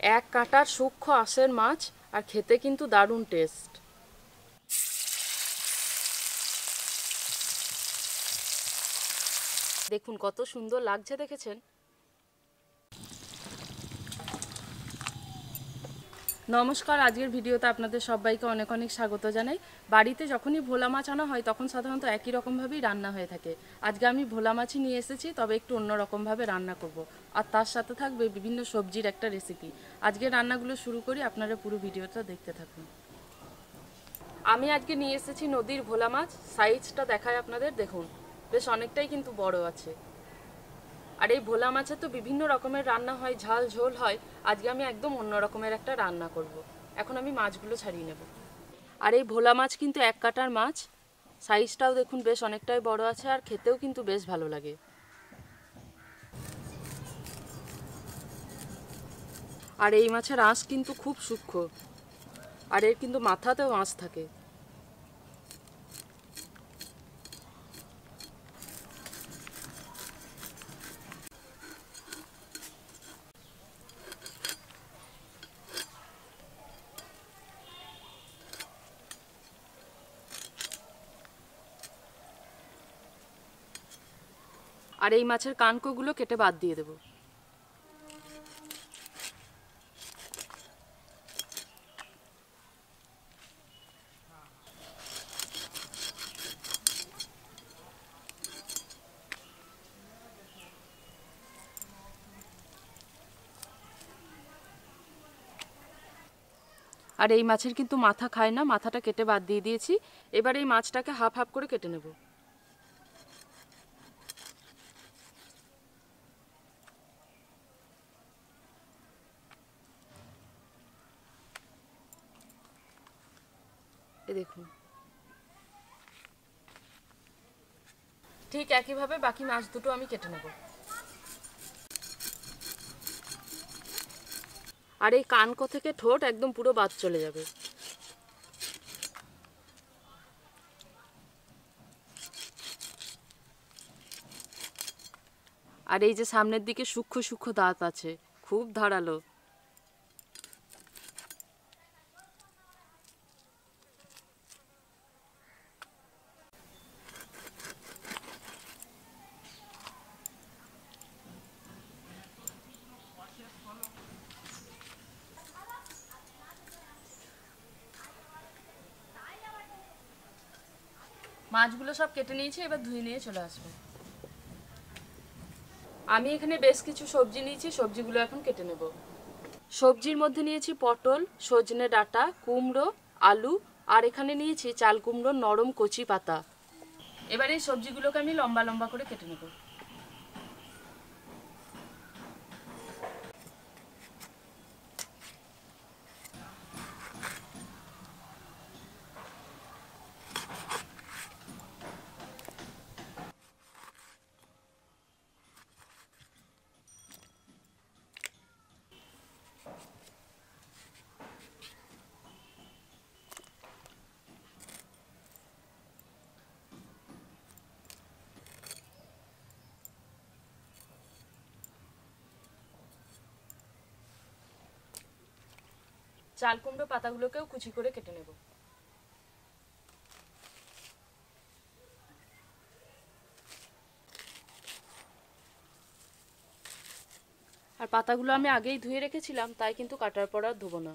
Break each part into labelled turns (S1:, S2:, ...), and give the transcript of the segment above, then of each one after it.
S1: এক কাঁটার সূক্ষ্ম আঁশের মাছ আর খেতে কিন্তু দারুণ টেস্ট। দেখুন কত সুন্দর লাগছে দেখেছেন? নমস্কার, আজকের ভিডিওতে আপনাদের সবাইকে অনেক অনেক স্বাগত জানাই। বাড়িতে যখনই ভোলা মাছ আনা হয়, তখন সাধারণত একই রকমভাবেই রান্না হয়ে থাকে। আজকে আমি ভোলা মাছই নিয়ে এসেছি, তবে একটু অন্য রকমভাবে রান্না করব। আর তার সাথে থাকবে বিভিন্ন সবজির একটা রেসিপি আজকে রান্নাগুলো শুরু করি, আপনারা পুরো ভিডিওটা দেখতে থাকুন। আমি আজকে নিয়ে এসেছি নদীর ভোলা মাছ। সাইজটা দেখায় আপনাদের, দেখুন। বেশ অনেকটাই কিন্তু বড় আছে। আর এই ভোলা মাছের তো বিভিন্ন রকমের রান্না হয়, ঝাল ঝোল হয়। আজকে আমি একদম অন্য রকমের একটা রান্না করব। এখন আমি মাছগুলো ছাড়িয়ে নেব। আর এই ভোলা মাছ কিন্তু এক কাটার মাছ। সাইজটাও দেখুন বেশ অনেকটাই বড় আছে আর খেতেও কিন্তু বেশ ভালো লাগে। আর এই মাছের আঁশ কিন্তু খুব সূক্ষ্ম। আর এর কিন্তু মাথাতেও আঁশ থাকে। আর এই মাছের কানকোগুলো কেটে বাদ দিয়ে দেবো। আর এই মাছের কিন্তু মাথা খায় না, মাথাটা কেটে বাদ দিয়ে দিয়েছি। এবার এই মাছটাকে হাফ হাফ করে কেটে নেব। দেখুন। ঠিক একইভাবে বাকি মাছ দুটো আমি কেটে নেব। আর এই কানকো থেকে ঠোঁট একদম পুরো বাদ চলে যাবে। আর এই যে সামনের দিকে সূক্ষ্ম সূক্ষ্ম দাঁত আছে খুব ধারালো। মাছগুলো সব কেটে নিয়েছি এবার ধুয়ে নিয়ে চলে আসব। আমি এখানে বেশ কিছু সবজি নিয়েছি সবজিগুলো এখন কেটে নেব। সবজির মধ্যে নিয়েছি পটল সজনে ডাটা কুমড়ো আলু আর এখানে নিয়েছি চাল কুমড়ো নরম কচি পাতা। এবার এই সবজিগুলোকে আমি লম্বা লম্বা করে কেটে নেব। চাল কুমড়ো পাতাগুলোকেও কুচি করে কেটে নেব। আর পাতাগুলো আমি আগেই ধুয়ে রেখেছিলাম, তাই কিন্তু কাটার পর আর ধোবো না।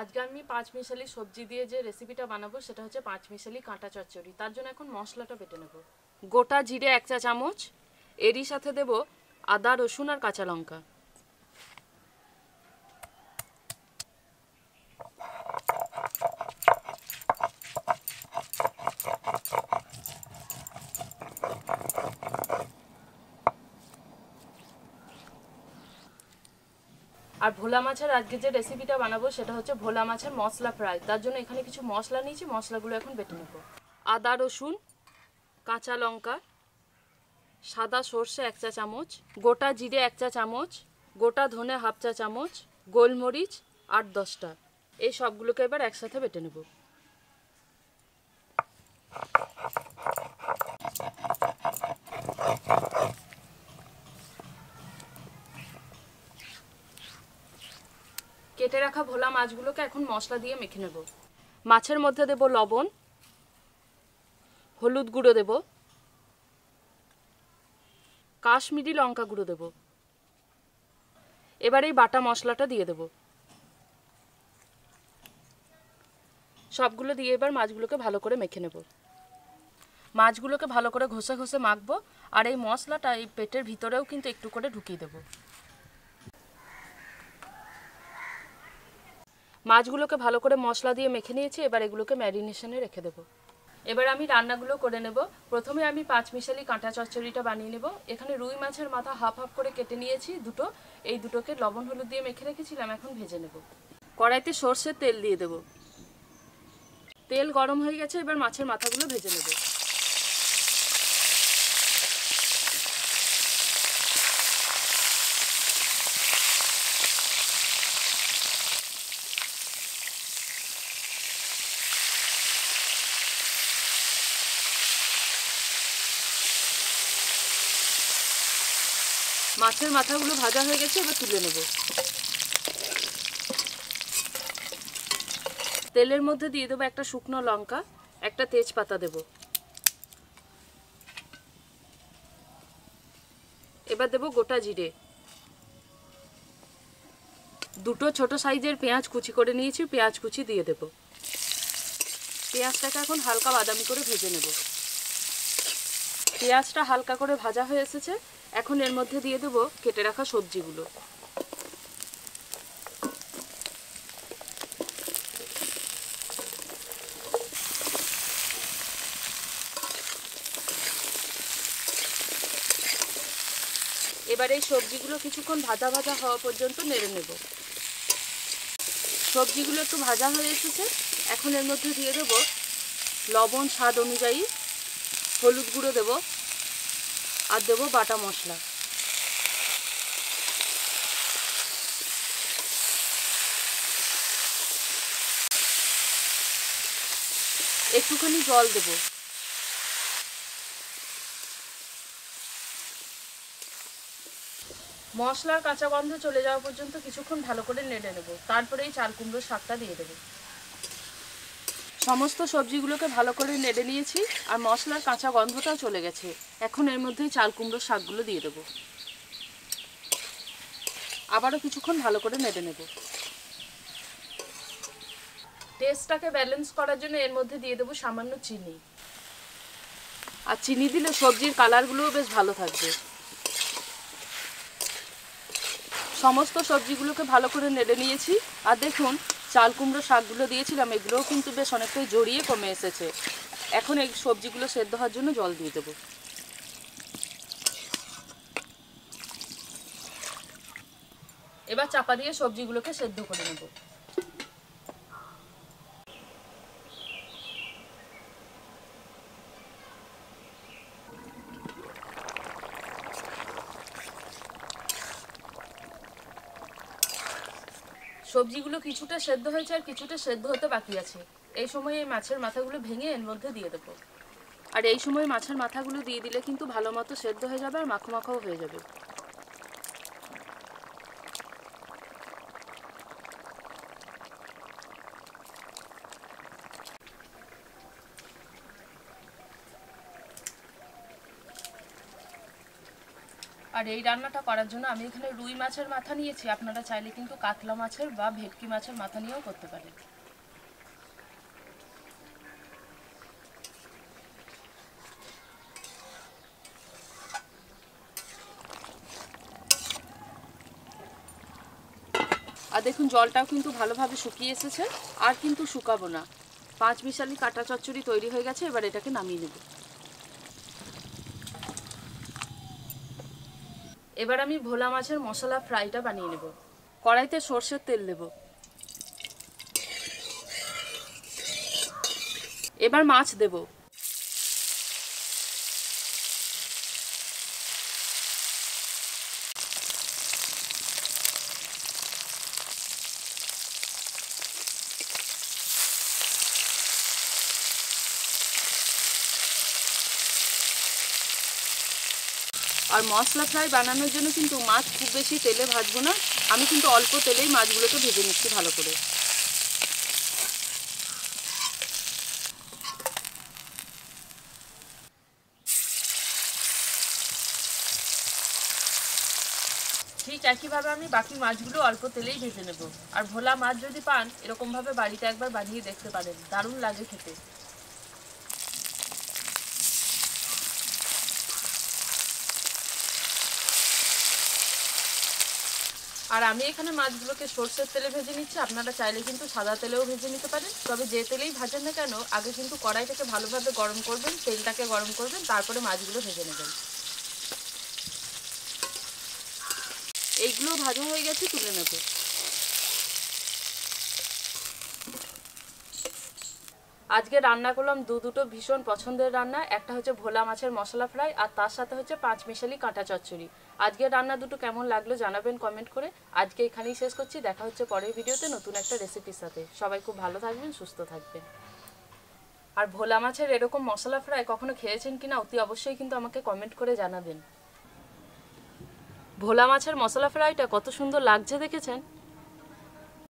S1: আজকে আমি পাঁচ মিশালি সবজি দিয়ে যে রেসিপিটা বানাবো, সেটা হচ্ছে পাঁচ মিশালি কাঁটা চচ্চড়ি। তার জন্য এখন মশলাটা বেটে নেব। গোটা জিরে এক চা চামচ, এরই সাথে দেব আদা, রসুন আর কাঁচা লঙ্কা। আর ভোলা মাছের আজকে যে রেসিপিটা বানাবো, সেটা হচ্ছে ভোলা মাছের মশলা ফ্রাই তার জন্য এখানে কিছু মশলা নিয়েছি, মশলাগুলো এখন বেটে নেব। আদা, রসুন কাঁচা লঙ্কা, সাদা সর্ষে এক চা চামচ, গোটা জিরে এক চা চামচ, গোটা ধনে হাফ চা চামচ, গোলমরিচ আট দশটা। এই সবগুলোকে এবার একসাথে বেটে নেব। কেটে রাখা ভোলা মাছগুলোকে এখন মশলা দিয়ে মেখে নেব। মাছের মধ্যে দেব লবণ হলুদ গুঁড়ো দেব। কাশ্মীরি লঙ্কা গুঁড়ো দেব। এবার এই বাটা মশলাটা দিয়ে দেব। সবগুলো দিয়ে এবার মাছগুলোকে ভালো করে মেখে নেব। মাছগুলোকে ভালো করে ঘষে ঘষে মাখবো আর এই মশলাটা এই পেটের ভিতরেও কিন্তু একটু করে ঢুকিয়ে দেবো। মাছগুলোকে ভালো করে মশলা দিয়ে মেখে নিয়েছি, এবার এগুলোকে ম্যারিনেশনে রেখে দেবো। এবার আমি রান্নাগুলো করে নেব। প্রথমে আমি পাঁচ মিশালি কাঁটা চচ্চড়িটা বানিয়ে নেব। এখানে রুই মাছের মাথা হাফ হাফ করে কেটে নিয়েছি দুটো। এই দুটোকে লবণ, হলুদ দিয়ে মেখে রেখেছিলাম, এখন ভেজে নেব। কড়াইতে সর্ষের তেল দিয়ে দেব। তেল গরম হয়ে গেছে, এবার মাছের মাথাগুলো ভেজে নেব। মাছের মাথাগুলো ভাজা হয়ে গেছে, এবার তুলে নেব। তেলের মধ্যে দিয়ে দেবো একটা শুকনো লঙ্কা, একটা তেজপাতা দেব। এবার দেব গোটা জিরে। দুটো ছোট সাইজের পেঁয়াজ কুচি করে নিয়েছি, পেঁয়াজ কুচি দিয়ে দেব। পেঁয়াজটাকে এখন হালকা বাদামি করে ভেজে নেব। পেঁয়াজটা হালকা করে ভাজা হয়ে এসেছে এখন এর মধ্যে দিয়ে দেবো কেটে রাখা সবজিগুলো। এবার এই সবজিগুলো কিছুক্ষণ ভাজা ভাজা হওয়া পর্যন্ত নেড়ে নেব। সবজিগুলো একটু ভাজা হয়ে এসেছে, এখন এর মধ্যে দিয়ে দেব লবণ স্বাদ অনুযায়ী হলুদ গুঁড়ো দেব। আর দেবো বাটা মশলা। একটুখানি জল দেব। মশলার কাঁচা গন্ধ চলে যাওয়া পর্যন্ত কিছুক্ষণ ভালো করে নেড়ে নেব। তারপরে এই চাল কুমড়োর শাকটা দিয়ে দেবো। সমস্ত সবজিগুলোকে ভালো করে নেড়ে নিয়েছি আর মশলার কাঁচা গন্ধটাও চলে গেছে। এখন এর মধ্যে চাল, কুমড়োর শাকগুলো দিয়ে দেবো। আবারও কিছুক্ষণ ভালো করে নেড়ে নেব। টেস্টটাকে ব্যালেন্স করার জন্য এর মধ্যে দিয়ে দেবো সামান্য চিনি। আর চিনি দিলে সবজির কালারগুলোও বেশ ভালো থাকবে। সমস্ত সবজিগুলোকে ভালো করে নেড়ে নিয়েছি। আর দেখুন চাল কুমড়ো শাকগুলো দিয়েছিলাম, এগুলোও কিন্তু বেশ অনেকটাই জড়িয়ে কমে এসেছে। এখন এই সবজিগুলো সেদ্ধ হওয়ার জন্য জল দিয়ে দেবো। এবার চাপা দিয়ে সবজিগুলোকে সেদ্ধ করে নেব। সবজিগুলো কিছুটা সেদ্ধ হয়েছে আর কিছুটা সেদ্ধ হতে বাকি আছে। এই সময় এই মাছের মাথাগুলো ভেঙে এর মধ্যে দিয়ে দেবো। আর এই সময় মাছের মাথাগুলো দিয়ে দিলে কিন্তু ভালো মতো সেদ্ধ হয়ে যাবে আর মাখো মাখাও হয়ে যাবে। আর এই রান্নাটা করার জন্য আমি এখানে রুই মাছের মাথা নিয়েছি। আপনারা চাইলে কিন্তু কাতলা মাছের বা ভেটকি মাছের মাথা নিয়েও করতে পারেন। আর দেখুন, জলটাও কিন্তু ভালোভাবে শুকিয়ে এসেছে, আর কিন্তু শুকাবো না। পাঁচ মিশালি কাটা চচ্চড়ি তৈরি হয়ে গেছে, এবার এটাকে নামিয়ে নেব। এবার আমি ভোলা মাছের মশলা ফ্রাইটা বানিয়ে নেব। কড়াইতে সর্ষের তেল নেব এবার মাছ দেব। আর মশলা ফ্রাই বানানোর জন্য কিন্তু মাছ খুব বেশি তেলে ভাজবো না। আমি কিন্তু অল্প তেলেই মাছগুলোকে ভেজে নিচ্ছি ভালো করে। ঠিক একইভাবে আমি বাকি মাছগুলো অল্প তেলেই ভেজে নেব। আর ভোলা মাছ যদি পান, এরকমভাবে বাড়িতে একবার বানিয়ে দেখতে পারেন। দারুণ লাগে খেতে। আর আমি এখানে মাছগুলোকে সর্ষের তেলে ভেজে নিচ্ছি। আপনারা চাইলে কিন্তু সাদা তেলেও ভেজে নিতে পারেন। তবে যে তেলেই ভাজেন না কেন, আগে কিন্তু কড়াইটাকে ভালোভাবে গরম করবেন, তেলটাকে গরম করবেন, তারপরে মাছগুলো ভেজে নেবেন। এইগুলো ভাজা হয়ে গেছে, তুলে নেব। আজকে রান্না করলাম দু দুটো ভীষণ পছন্দের রান্না, একটা হচ্ছে ভোলা মাছের মশলা ফ্রাই আর তার সাথে হচ্ছে পাঁচ মিশালি কাঁটা চচ্চড়ি। আজকের রান্না দুটো কেমন লাগল জানাবেন কমেন্ট করে। আজকে এখানেই শেষ করছি, দেখা হচ্ছে পরের ভিডিওতে নতুন একটা রেসিপির সাথে। সবাই খুব ভালো থাকবেন, সুস্থ থাকবেন। আর ভোলা মাছের এরকম মশলা ফ্রাই কখনো খেয়েছেন কিনা অতি অবশ্যই কিন্তু আমাকে কমেন্ট করে জানাবেন। ভোলা মাছের মশলা ফ্রাইটা কত সুন্দর লাগছে দেখেছেন?